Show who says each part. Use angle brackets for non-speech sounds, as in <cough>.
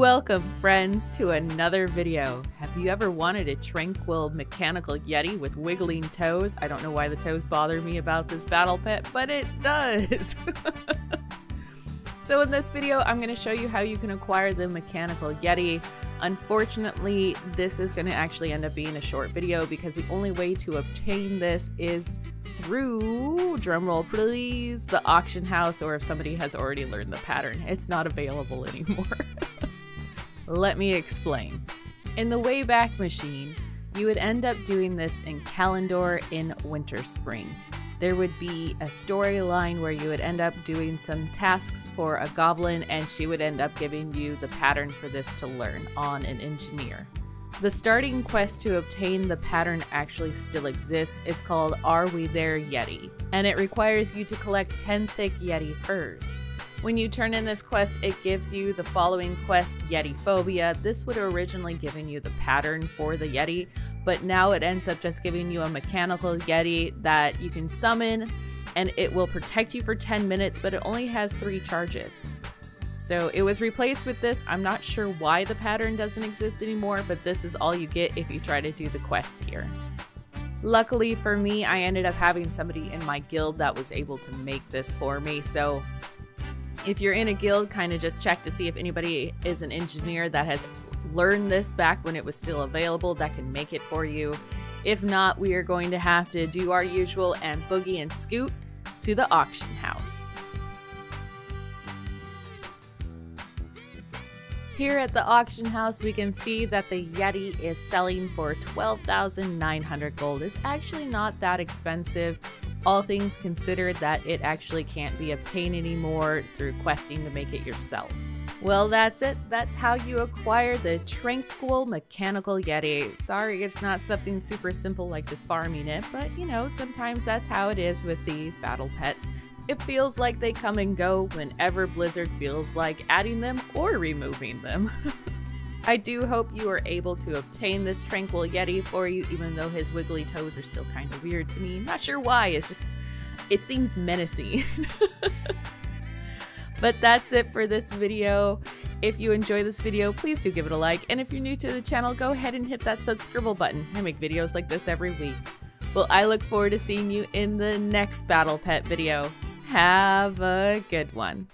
Speaker 1: Welcome, friends, to another video. Have you ever wanted a tranquil mechanical yeti with wiggling toes? I don't know why the toes bother me about this battle pet, but it <laughs> does. so in this video, I'm going to show you how you can acquire the mechanical yeti. Unfortunately, this is going to actually end up being a short video because the only way to obtain this is through, drumroll please, the auction house or if somebody has already learned the pattern. It's not available <laughs> anymore. Let me explain. In the Wayback Machine, you would end up doing this in Kalimdor in Winterspring. There would be a storyline where you would end up doing some tasks for a goblin, and she would end up giving you the pattern for this to learn on an engineer. The starting quest to obtain the pattern actually still exists. It's called Are We There Yeti, and it requires you to collect 10 thick Yeti furs. When you turn in this quest, it gives you the following quest, Yeti Phobia. This would have originally given you the pattern for the Yeti, but now it ends up just giving you a mechanical Yeti that you can summon and it will protect you for 10 minutes, but it only has three charges. So it was replaced with this. I'm not sure why the pattern doesn't exist anymore, but this is all you get if you try to do the quest here. Luckily for me, I ended up having somebody in my guild that was able to make this for me, so if you're in a guild, kind of just check to see if anybody is an engineer that has learned this back when it was still available that can make it for you. If not, we are going to have to do our usual and boogie and scoot to the auction house. Here at the auction house, we can see that the Yeti is selling for 12,900 gold. It's actually not that expensive all things considered that it actually can't be obtained anymore through questing to make it yourself. Well, that's it. That's how you acquire the Tranquil Mechanical Yeti. Sorry, it's not something super simple like just farming it, but you know, sometimes that's how it is with these battle pets. It feels like they come and go whenever Blizzard feels like adding them or removing them. <laughs> I do hope you are able to obtain this Tranquil Yeti for you, even though his wiggly toes are still kind of weird to me. Not sure why, it's just, it seems menacing. <laughs> but that's it for this video. If you enjoy this video, please do give it a like. And if you're new to the channel, go ahead and hit that subscribe button. I make videos like this every week. Well, I look forward to seeing you in the next Battle Pet video. Have a good one.